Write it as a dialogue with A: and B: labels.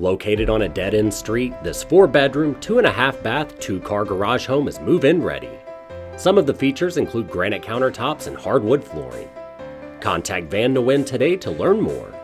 A: Located on a dead end street, this four bedroom, two and a half bath, two car garage home is move in ready. Some of the features include granite countertops and hardwood flooring. Contact Van Nguyen today to learn more.